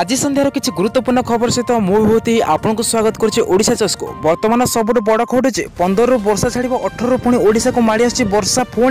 আজি সন্ধ্যার কিছু গুরুত্বপূর্ণ খবর সহ মু বিভূতি আপনার স্বাগত করছি ওড়শা চষকু বর্তমান সবুঠ বড় খবর হচ্ছে পনেরু বর্ষা ছাড়ব অঠর পুঁ ওড়শা মাড়ি আসছে বর্ষা পুঁ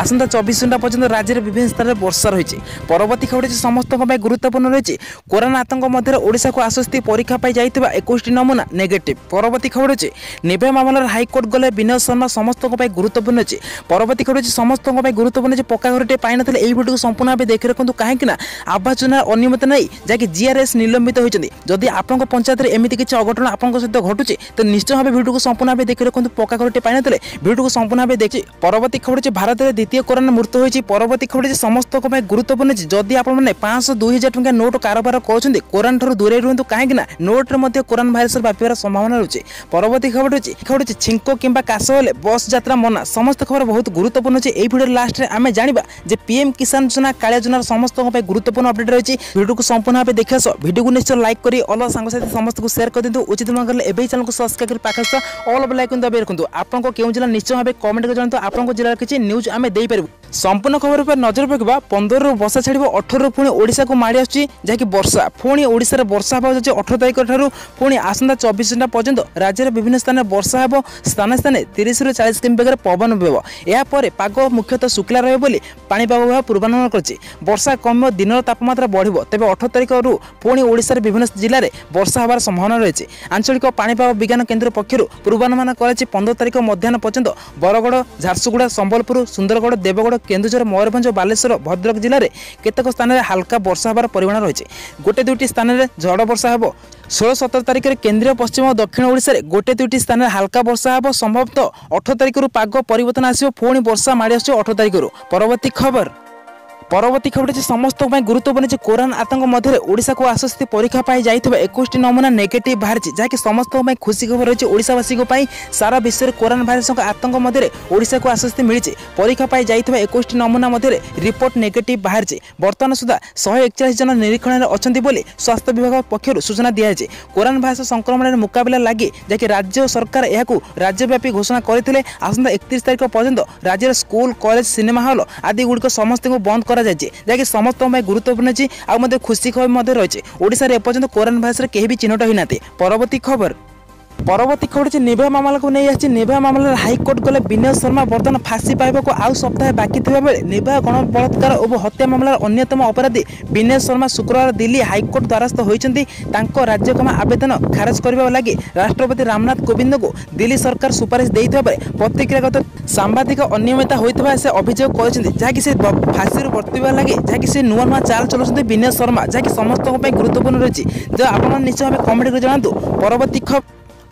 আসন্তা চব্বিশ ঘণ্টা পর্যন্ত রাজ্যের বিভিন্ন স্থানের বর্ষা রয়েছে পরবর্তী খবর হচ্ছে সমস্ত গুরুত্বপূর্ণ রয়েছে করোনা আতঙ্ক মধ্যে ওড়শা আসুস্থি পরীক্ষা পাই যাই একুশটি নমুনা নেগেটিভ পরবর্তী খবর হচ্ছে নিভা মামলার হাইকোর্ট গলে বিনয় শর্মা সমস্ত গুরুত্বপূর্ণ হচ্ছে পরবর্তী খবর হচ্ছে সমস্ত গুরুত্বপূর্ণ যে পকা ঘরটি পাই না এই ভিডিওকে সম্পূর্ণ ভাবে দেখে রাখুন কিন্তু কিনা আবাস যোজনার অনিয়মিত নাই যা কি জিএ টিআরএস নিলম্বিত হয়েছেন যদি আপনার পঞ্চায়েতের এমনি কিছু অঘটন আপনার সহ ঘটুছে তো নিশ্চয় ভাবে ভিডিও সম্পূর্ণ ভাবে দেখে রাখুন পকা খবরটি পাই নথিলে ভিডিও সম্পূর্ণ ভাবে দেখছি পরবর্তী খবর হচ্ছে ভারতের দ্বিতীয় করোনা মৃত্যু হয়েছে পরবর্তী খবর হচ্ছে সমস্ত গুরুত্বপূর্ণ যদি আপনার পাঁচশো দুই হাজার টাকা নোট কারবার করছেন কোরআন ঠার দূরে রুহতু কাহিঁকি না নোটরে মধ্যে কোরআন ভাইরসর ব্যাপার সম্ভাবনা রয়েছে পরবর্তী খবর হচ্ছে খবর হচ্ছে ছিঙ্ক কিংবা কাশ হলে বস যাত্রা মনা সমস্ত খবর বহু গুরুত্বপূর্ণ এই ভিডিও লাস্টে আমি জাঁয়া যে পিএম কিষান যোজনা কালিয়া যোজনার সমস্ত গুরুত্বপূর্ণ অপডেট রয়েছে ভিডিও সম্পূর্ণ ভাবে দেখে फ्रेंड्स भिडियो को निश्चय लाइक कर अल सांगसाथी समस्त को सेयार कर दिखाँ उचित मन कले एवं चैनल को सब्सक्राइब कर पाखे अल बेल आइकन दबाई रखुद आपको क्यों जिला निश्चय भाव कमेंट कर जानते आपको जिलार किसी न्यूज आम देपर ସମ୍ପୂର୍ଣ୍ଣ ଖବର ଉପରେ ନଜର ପକାଇବା ପନ୍ଦରରୁ ବର୍ଷା ଛାଡ଼ିବ ଅଠରରୁ ପୁଣି ଓଡ଼ିଶାକୁ ମାଡ଼ି ଆସୁଛି ଯାହାକି ବର୍ଷା ପୁଣି ଓଡ଼ିଶାରେ ବର୍ଷା ହେବା ଯାଉଛି ଅଠର ତାରିଖ ଠାରୁ ପୁଣି ଆସନ୍ତା ଚବିଶ ଘଣ୍ଟା ପର୍ଯ୍ୟନ୍ତ ରାଜ୍ୟରେ ବିଭିନ୍ନ ସ୍ଥାନରେ ବର୍ଷା ହେବ ସ୍ଥାନେ ସ୍ଥାନେ ତିରିଶରୁ ଚାଳିଶ କିମି ବେଗରେ ପବନ ବିବ ଏହାପରେ ପାଗ ମୁଖ୍ୟତଃ ଶୁଖିଲା ରହିବ ବୋଲି ପାଣିପାଗ ବିଭାଗ ପୂର୍ବାନୁମାନ କରିଛି ବର୍ଷା କମିବ ଦିନର ତାପମାତ୍ରା ବଢ଼ିବ ତେବେ ଅଠର ତାରିଖରୁ ପୁଣି ଓଡ଼ିଶାର ବିଭିନ୍ନ ଜିଲ୍ଲାରେ ବର୍ଷା ହେବାର ସମ୍ଭାବନା ରହିଛି ଆଞ୍ଚଳିକ ପାଣିପାଗ ବିଜ୍ଞାନ କେନ୍ଦ୍ର ପକ୍ଷରୁ ପୂର୍ବାନୁମାନ କରାଯାଇଛି ପନ୍ଦର ତାରିଖ ମଧ୍ୟାହ୍ନ ପର୍ଯ୍ୟନ୍ତ ବରଗଡ଼ ଝାରସୁଗୁଡ଼ା ସମ୍ବଲପୁର ସୁନ୍ଦରଗଡ଼ ଦେବଗଡ଼ କେନ୍ଦୁଝର ମୟୂରଭଞ୍ଜ ବାଲେଶ୍ୱର ଭଦ୍ରକ ଜିଲ୍ଲାରେ କେତେକ ସ୍ଥାନରେ ହାଲକା ବର୍ଷା ହେବାର ପରିମାଣ ରହିଛି ଗୋଟିଏ ଦୁଇଟି ସ୍ଥାନରେ ଝଡ଼ ବର୍ଷା ହେବ ଷୋହଳ ସତର ତାରିଖରେ କେନ୍ଦ୍ରୀୟ ପଶ୍ଚିମ ଓ ଦକ୍ଷିଣ ଓଡ଼ିଶାରେ ଗୋଟିଏ ଦୁଇଟି ସ୍ଥାନରେ ହାଲକା ବର୍ଷା ହେବ ସମ୍ଭବତଃ ଅଠର ତାରିଖରୁ ପାଗ ପରିବର୍ତ୍ତନ ଆସିବ ପୁଣି ବର୍ଷା ମାଡ଼ି ଆସିବ ଅଠର ତାରିଖରୁ ପରବର୍ତ୍ତୀ ଖବର ପରବର୍ତ୍ତୀ ଖବର ଯେ ସମସ୍ତଙ୍କ ପାଇଁ ଗୁରୁତ୍ୱପୂର୍ଣ୍ଣ ଯେ କୋରୋନା ଆତଙ୍କ ମଧ୍ୟରେ ଓଡ଼ିଶାକୁ ଆସୁସ୍ଥି ପରୀକ୍ଷା ପାଇଁ ଯାଇଥିବା ଏକୋଇଶଟି ନମୁନା ନେଗେଟିଭ୍ ବାହାରିଛି ଯାହାକି ସମସ୍ତଙ୍କ ପାଇଁ ଖୁସି ଖବର ରହିଛି ଓଡ଼ିଶାବାସୀଙ୍କ ପାଇଁ ସାରା ବିଶ୍ୱରେ କୋରୋନା ଭାଇରସଙ୍କ ଆତଙ୍କ ମଧ୍ୟରେ ଓଡ଼ିଶାକୁ ଆଶ୍ୱସ୍ତି ମିଳିଛି ପରୀକ୍ଷା ପାଇଁ ଯାଇଥିବା ଏକୋଇଶଟି ନମୁନା ମଧ୍ୟରେ ରିପୋର୍ଟ ନେଗେଟିଭ୍ ବାହାରିଛି ବର୍ତ୍ତମାନ ସୁଦ୍ଧା ଶହେ ଏକଚାଳିଶ ଜଣ ନିରୀକ୍ଷଣରେ ଅଛନ୍ତି ବୋଲି ସ୍ୱାସ୍ଥ୍ୟ ବିଭାଗ ପକ୍ଷରୁ ସୂଚନା ଦିଆଯାଇଛି କୋରୋନା ଭାଇରସ ସଂକ୍ରମଣର ମୁକାବିଲା ଲାଗି ଯାହାକି ରାଜ୍ୟ ସରକାର ଏହାକୁ ରାଜ୍ୟବ୍ୟାପୀ ଘୋଷଣା କରିଥିଲେ ଆସନ୍ତା ଏକତିରିଶ ତାରିଖ ପର୍ଯ୍ୟନ୍ତ ରାଜ୍ୟର ସ୍କୁଲ କଲେଜ ସିନେମା ହଲ୍ ଆଦି ଗୁଡ଼ିକ ସମସ୍ତଙ୍କୁ ବନ୍ଦ କରା କରାଯାଇଛି ଯାହାକି ସମସ୍ତଙ୍କ ପାଇଁ ଗୁରୁତ୍ୱପୂର୍ଣ୍ଣ ଅଛି ଆଉ ମଧ୍ୟ ଖୁସି ଖବର ମଧ୍ୟ ରହିଛି ଓଡ଼ିଶାରେ ଏପର୍ଯ୍ୟନ୍ତ କରୋନା ଭାଇରସର କେହି ବି ଚିହ୍ନଟ ହୋଇନାହାନ୍ତି ପରବର୍ତ୍ତୀ ଖବର ପରବର୍ତ୍ତୀ ଖବର ହେଉଛି ନିର୍ଭୟା ମାମଲାକୁ ନେଇ ଆସିଛି ନିର୍ଭୟା ମାମଲାରେ ହାଇକୋର୍ଟ ଗଲେ ବିନୟ ଶର୍ମା ବର୍ତ୍ତମାନ ଫାଶୀ ପାଇବାକୁ ଆଉ ସପ୍ତାହେ ବାକି ଥିବାବେଳେ ନିର୍ଭୟା ଗଣବଳାତ୍କାର ଓ ହତ୍ୟା ମାମଲାର ଅନ୍ୟତମ ଅପରାଧୀ ବିନୟ ଶର୍ମା ଶୁକ୍ରବାର ଦିଲ୍ଲୀ ହାଇକୋର୍ଟ ଦ୍ୱାରସ୍ଥ ହୋଇଛନ୍ତି ତାଙ୍କ ରାଜ୍ୟକ୍ଷମା ଆବେଦନ ଖାରଜ କରିବା ଲାଗି ରାଷ୍ଟ୍ରପତି ରାମନାଥ କୋବିନ୍ଦଙ୍କୁ ଦିଲ୍ଲୀ ସରକାର ସୁପାରିଶ ଦେଇଥିବାବେଳେ ପ୍ରତିକ୍ରିୟାଗତ ସାମ୍ବାଦିକ ଅନିୟମିତତା ହୋଇଥିବା ସେ ଅଭିଯୋଗ କରିଛନ୍ତି ଯାହାକି ସେ ଫାଶୀରୁ ବର୍ତ୍ତିବା ଲାଗି ଯାହାକି ସେ ନୂଆ ନୂଆ ଚାଲ ଚଲାଉଛନ୍ତି ବିନୟ ଶର୍ମା ଯାହାକି ସମସ୍ତଙ୍କ ପାଇଁ ଗୁରୁତ୍ୱପୂର୍ଣ୍ଣ ରହିଛି ଯେ ଆପଣମାନେ ନିଶ୍ଚୟ ଭାବେ କମେଣ୍ଟ କରି ଜଣାନ୍ତୁ ପରବର୍ତ୍ତୀ ଖବର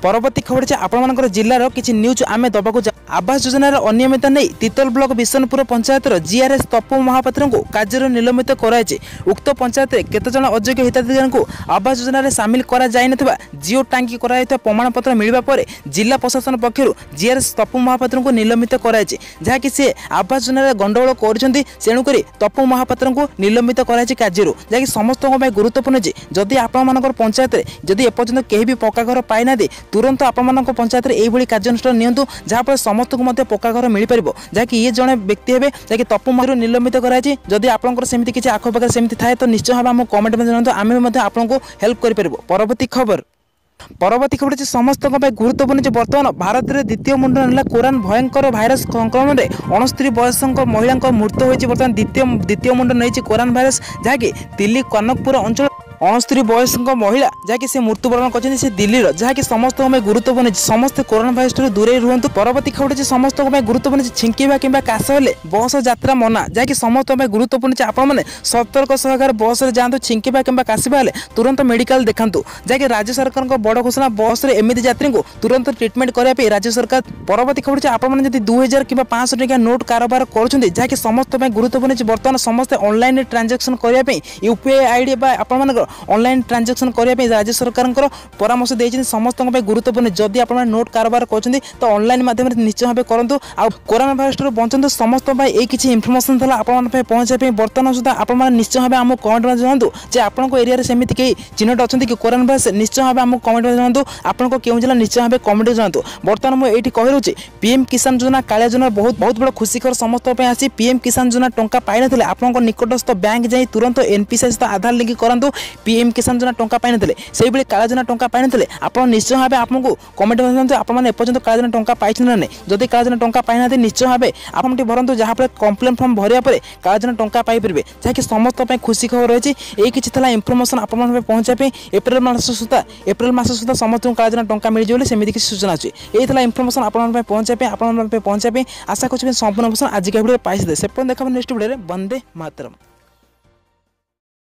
পরবর্তী খবর যে আপনার জেলার কিছু নিউজ আমি দেওয়া ଆବାସ ଯୋଜନାର ଅନିୟମିତତା ନେଇ ତିତଲ ବ୍ଲକ ବିଶନପୁର ପଞ୍ଚାୟତର ଜିଆର୍ଏସ୍ ତପୁ ମହାପାତ୍ରଙ୍କୁ କାର୍ଯ୍ୟରୁ ନିଲମ୍ବିତ କରାଯାଇଛି ଉକ୍ତ ପଞ୍ଚାୟତରେ କେତେଜଣ ଅଯୋଗ୍ୟ ହିତାଧିକାରୀଙ୍କୁ ଆବାସ ଯୋଜନାରେ ସାମିଲ କରାଯାଇନଥିବା ଜିଓ ଟାଙ୍କି କରାଯାଇଥିବା ପ୍ରମାଣପତ୍ର ମିଳିବା ପରେ ଜିଲ୍ଲା ପ୍ରଶାସନ ପକ୍ଷରୁ ଜିଆର୍ଏସ୍ ତପୁ ମହାପାତ୍ରଙ୍କୁ ନିଲମ୍ବିତ କରାଯାଇଛି ଯାହାକି ସେ ଆବାସ ଯୋଜନାରେ ଗଣ୍ଡଗୋଳ କରୁଛନ୍ତି ତେଣୁକରି ତପୁ ମହାପାତ୍ରଙ୍କୁ ନିଲମ୍ବିତ କରାଯାଇଛି କାର୍ଯ୍ୟରୁ ଯାହାକି ସମସ୍ତଙ୍କ ପାଇଁ ଗୁରୁତ୍ୱପୂର୍ଣ୍ଣ ଯେ ଯଦି ଆପଣମାନଙ୍କର ପଞ୍ଚାୟତରେ ଯଦି ଏପର୍ଯ୍ୟନ୍ତ କେହି ବି ପକ୍କା ଘର ପାଇନାହାନ୍ତି ତୁରନ୍ତ ଆପଣମାନଙ୍କ ପଞ୍ଚାୟତରେ ଏଇଭଳି କାର୍ଯ୍ୟାନୁଷ୍ଠାନ ନିଅନ୍ତୁ ଯାହାଫଳରେ ସମସ୍ତଙ୍କୁ ମଧ୍ୟ ପକ୍କା ଘର ମିଳିପାରିବ ଯାହାକି ଇଏ ଜଣେ ବ୍ୟକ୍ତି ହେବେ ଯାହାକି ତପୁ ମହିରୁ ନିଲମ୍ବିତ କରାଯାଇଛି ଯଦି ଆପଣଙ୍କର ସେମିତି କିଛି ଆଖପାଖରେ ସେମିତି ଥାଏ ତ ନିଶ୍ଚୟ ଭାବେ ଆମକୁ କମେଣ୍ଟ ମଧ୍ୟ ଜଣାନ୍ତୁ ଆମେ ମଧ୍ୟ ଆପଣଙ୍କୁ ହେଲ୍ପ କରିପାରିବୁ ପରବର୍ତ୍ତୀ ଖବର ପରବର୍ତ୍ତୀ ଖବର ହେଉଛି ସମସ୍ତଙ୍କ ପାଇଁ ଗୁରୁତ୍ୱପୂର୍ଣ୍ଣ ଯେ ବର୍ତ୍ତମାନ ଭାରତରେ ଦ୍ୱିତୀୟ ମୁଣ୍ଡ ନେଲା କୋରାନ୍ ଭୟଙ୍କର ଭାଇରସ୍ ସଂକ୍ରମଣରେ ଅଣସ୍ତରୀ ବୟସଙ୍କ ମହିଳାଙ୍କ ମୃତ୍ୟୁ ହୋଇଛି ବର୍ତ୍ତମାନ ଦ୍ୱିତୀୟ ଦ୍ୱିତୀୟ ମୁଣ୍ଡ ନେଇଛି କୋରାନ୍ ଭାଇରସ୍ ଯାହାକି ଦିଲ୍ଲୀ କନକପୁର ଅଞ୍ଚଳ ଅଣସ୍ତରୀ ବୟସଙ୍କ ମହିଳା ଯାହାକି ସେ ମୃତ୍ୟୁବରଣ କରିଛନ୍ତି ସେ ଦିଲ୍ଲୀର ଯାହାକି ସମସ୍ତଙ୍କ ପାଇଁ ଗୁରୁତ୍ୱପୂର୍ଣ୍ଣ ଯେ ସମସ୍ତେ କରୋନା ଭାଇରସଠାରୁ ଦୂରେଇ ରୁହନ୍ତୁ ପରବର୍ତ୍ତୀ ଖବର ଯେ ସମସ୍ତଙ୍କ ପାଇଁ ଗୁରୁତ୍ୱପୂର୍ଣ୍ଣ ଯେ ଛିଙ୍କିବା କିମ୍ବା କାଶ ହେଲେ ବସ୍ ଯାତ୍ରା ମନା ଯାହାକି ସମସ୍ତଙ୍କ ପାଇଁ ଗୁରୁତ୍ୱପୂର୍ଣ୍ଣ ଯେ ଆପଣମାନେ ସତର୍କ ସହକାରେ ବସ୍ରେ ଯାଆନ୍ତୁ ଛିଙ୍କିବା କିମ୍ବା କାଶିବା ହେଲେ ତୁରନ୍ତ ମେଡ଼ିକାଲ ଦେଖାନ୍ତୁ ଯାହାକି ରାଜ୍ୟ ସରକାରଙ୍କ ବଡ଼ ଘୋଷଣା ବସ୍ରେ ଏମିତି ଯାତ୍ରୀଙ୍କୁ ତୁରନ୍ତ ଟ୍ରିଟମେଣ୍ଟ କରିବା ପାଇଁ ରାଜ୍ୟ ସରକାର ପରବର୍ତ୍ତୀ ଖବର ଯେ ଆପଣମାନେ ଯଦି ଦୁଇ ହଜାର କିମ୍ବା ପାଞ୍ଚଶହ ଟଙ୍କିଆ ନୋଟ୍ କାରବାର କରୁଛନ୍ତି ଯାହାକି ସମସ୍ତ ପାଇଁ ଗୁରୁତ୍ୱପୂର୍ଣ୍ଣ ଯେ ବର୍ତ୍ତମାନ ସମସ୍ତେ ଅନଲାଇନ୍ରେ ଟ୍ରାଞ୍ଜାକ୍ସନ୍ କରିବା ପାଇଁ ୟୁପିଆଇ ଆଇଡ଼ି ବା ଆପଣମାନଙ୍କର অনলাইন ট্রানজাকশন করা রাজ্য সরকার পরামর্শ দিয়েছেন সমস্ত গুরুত্বপূর্ণ যদি আপনার নোট কারবার করছেন তো অনলাইন মাধ্যমে নিশ্চয় ভাবে করতু আোনা ভাইরসর বঞ্চু সমস্ত এই কিছু ইনফরমেশন লা আপনার পৌঁছাই বর্তমান সুদ্ধা আপনার নিশ্চয় ভাবে আমি কমেন্ট জনাতু যে আপনার এরিয়ার সেমিতি কে চিহ্নট অনেক কোরোনা ভাইরস নিশ্চয় ভাবে আমি কমেন্ট জনাতু আপনার কেউ জেলা নিশ্চয় ভাবে কমেন্ট জনাতু বর্তমান মু এইটি কহিরুছি পিএম কিষান যোজনা কালিয়া যোজনা বহু বহু বড় খুশিকর সমস্ত আসি পিএম কিষান যোজনা টঙ্কা পাই না আপনার নিকটস্থ ব্যাঙ্ক যাই তুরন্ত এনপিসি সহ আধার লিঙ্ক করতু ପିଏମ୍ କିଷାନ ଯୋଜନା ଟଙ୍କା ପାଇନଥିଲେ ସେହିଭଳି କାଳିଆ ଯୋଜନା ଟଙ୍କା ପାଇନଥିଲେ ଆପଣ ନିଶ୍ଚୟ ଭାବେ ଆପଣଙ୍କୁ କମେଣ୍ଟ କରିଥାନ୍ତୁ ଆପଣମାନେ ଏପର୍ଯ୍ୟନ୍ତ କାଳିଆ ଯୋଜନା ଟଙ୍କା ପାଇଛନ୍ତି ନା ନାହିଁ ଯଦି କାଳିଆ ଯୋଜନା ଟଙ୍କା ପାଇନାହାନ୍ତି ନିଶ୍ଚୟ ଭାବେ ଆପଣଟି ଭରନ୍ତୁ ଯାହାଫଳରେ କମ୍ପ୍ଲେନ୍ ଫର୍ମ ଭରିବା ପରେ କାଳିଆ ଯୋଜନା ଟଙ୍କା ପାଇପାରିବେ ଯାହାକି ସମସ୍ତଙ୍କ ପାଇଁ ଖୁସି ଖବର ରହିଛି ଏହି କିଛି ଥିଲା ଇନଫର୍ମେସନ୍ ଆପଣମାନଙ୍କ ପାଇଁ ପହଞ୍ଚାଇବା ପାଇଁ ଏପ୍ରିଲ ମାସ ସୁଦ୍ଧା ଏପ୍ରିଲ ମାସ ସୁଦ୍ଧା ସମସ୍ତଙ୍କୁ କାଳିଆ ଯୋଜନା ଟଙ୍କା ମିଳିଯିବ ବୋଲି ସେମିତି କିଛି ସୂଚନା ଅଛି ଏହି ଥିଲା ଇନଫର୍ମେସନ୍ ଆପଣଙ୍କ ପାଇଁ ପହଞ୍ଚାଇବା ପାଇଁ ଆପଣମାନଙ୍କ ପାଇଁ ପହଞ୍ଚାଇବା ପାଇଁ ଆଶା କରୁଛି ସମ୍ପୂର୍ଣ୍ଣ ଇନଫର୍ମେସନ୍ ଆଜିକା ଭିଡ଼ିଓରେ ପାଇସାରିବେ ସେପର୍ଯ୍ୟନ୍ତ ଦେଖା ନେକ୍ସଟ ଭିଡ଼ିଓରେ ବନ୍ଦେ ମାତରମ୍